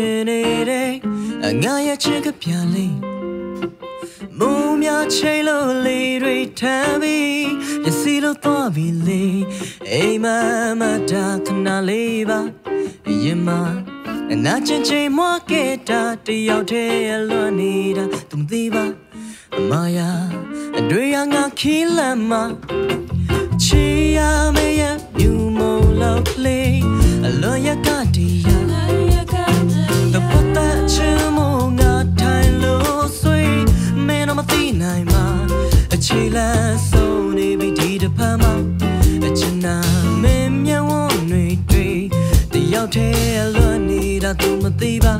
င်နေတဲ့ငါရဲ့ချစ်ကပြန်လေးမုံများချိန်လို့လေးတွေထမ်းပြီးပစ္စည်းလို့သွားပြီလေအိမ်မမတာခဏလေးပါရင်မနာချင်ချိန်မွားခဲ့တာတယောက်တည်းလွတ်နေတာသူမသိပါအမယာအတွေ့အငါခီးလမ်းမှာချီရမရ တယောက်တည်းလွတ်နေတာသူမသိပါ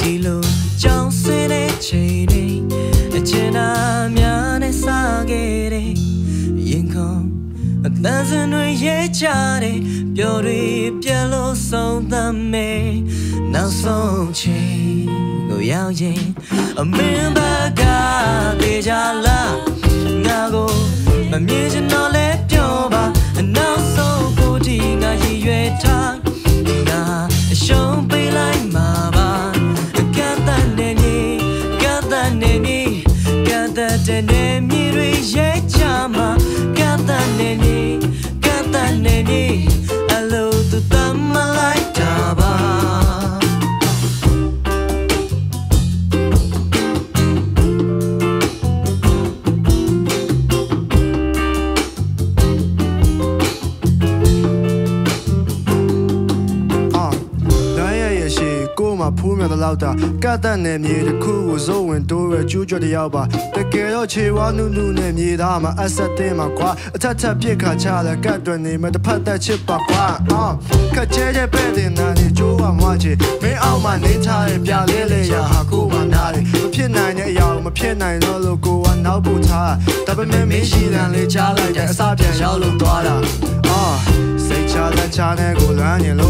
ဒီလိုကြောင်စင်းတဲ့ချိန်တွေအချင်နာများနဲ့စားခဲ့တယ်ရင်ခုန်အသံစင်တွေရဲ့ကြတယ်ပျော်တွေပြက်လို့ဆုံးသမဲ့နောက်ဆုံးချိန်ကိုရောက်ရင်အမင်းဘကတေချာလားငါကိုမမြင်ချင်တော့ အရှုံးပေးလိုက်မှာပါကတ်တန်နေမြေကတ်တန်နေမြေကတ်တဲ့နေမြေ မဖူးမြတ်တဲ့လောက်တာကတ်တတ်နေမြေတစ်ခုကိုစိုးဝင်တိုးရကျူးကျော်တယောက်ပါတကယ်တော့ခြေဝါနုနုနဲ့မြေသားမှာအဆက်တင်းမှာကွာအထက်ထက်ပြစ်ခါချလဲကတ်တွင်နေမဲ့တစ်ဖက်သက်ချစ်ပါကွာအာခက်ချဲချဲပဲ့တင်နာနေကျိုးဝမွားချေမင်းအောက်မှာနေထားရဲ့ပြလေးလေးရဟာကိုမနားလေမဖြစ်နိုင်တဲ့အရာကိုမဖြစ်နိုင်တော့လို့ကိုကနောက်ပို့ထားဒါပေမဲ့မင်းရှိတယ်လေးချလိုက်တဲ့အစားပြန်ရောက်လို့သွားတာအာစိတ်ချလက်ချနဲ့ကိုလမ်းနေလို့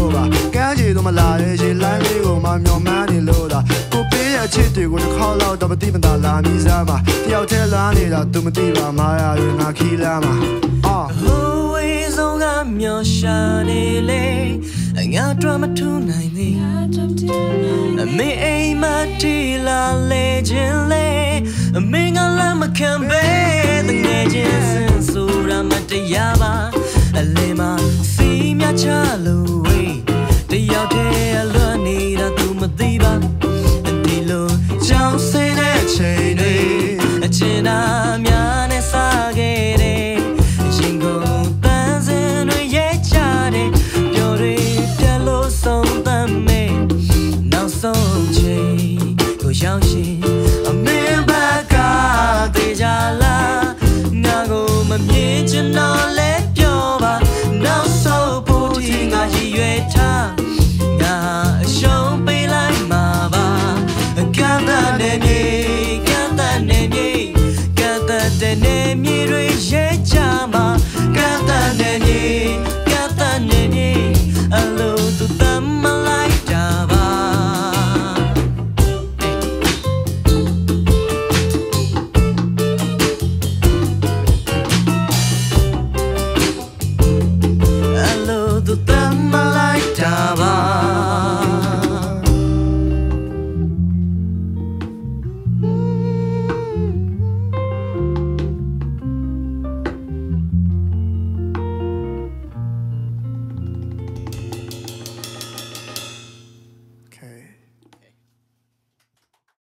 တွေကိုတစ်ခေါက်လောက်တော့မတိမတာလာမိစားမှာတယောက်တည်းလာနေတာသူမသိပါမာယာရင်ငါခီးလမ်းမှာအာ Always on ကမျောရှာနေလေငါတို့မထူနိုင်သေးအမေအိမ်မတီလာလေခြင်းလေအမေငါလမ်းမခံပဲ ရှင်နာများနဲ့စားခဲ့တယ်ရင်ကုန်ပန်းစင်တွေရဲ့ချတယ်ပျော်တွေပြတ်လို့ဆုံးသမ်းမေနောက်ဆုံးချိန်ကိုရောက်ရှင်အမင်းဘက်ကတေချာလာငါကိုမမြင်ချင်တော့